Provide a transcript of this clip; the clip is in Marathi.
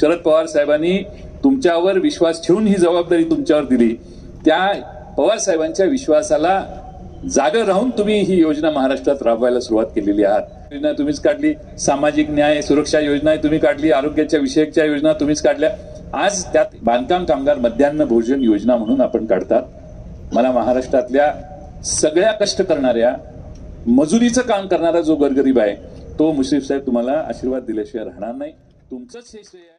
शरद पवार साहेबांनी तुमच्यावर विश्वास ठेवून ही जबाबदारी तुमच्यावर दिली. त्या पवार साहेबांच्या विश्वासाला जागा राहून तुम्ही ही योजना महाराष्ट्रात राबवायला सुरुवात केलेली आहात. योजना तुम्हीच काढली सामाजिक न्याय सुरक्षा योजना तुम्ही काढली आरोग्याच्या विषयकच्या योजना तुम्हीच काढल्या. आज त्यात बांधकाम कामगार मध्यान्ह भोजन योजना म्हणून आपण काढतात. मला महाराष्ट्रातल्या सगळ्या कष्ट करणाऱ्या मजुरीचं काम करणारा जो गरगरीब आहे तो मुश्रीफ साहेब तुम्हाला आशीर्वाद दिल्याशिवाय राहणार नाही. तुमचंच हे श्रेय आहे.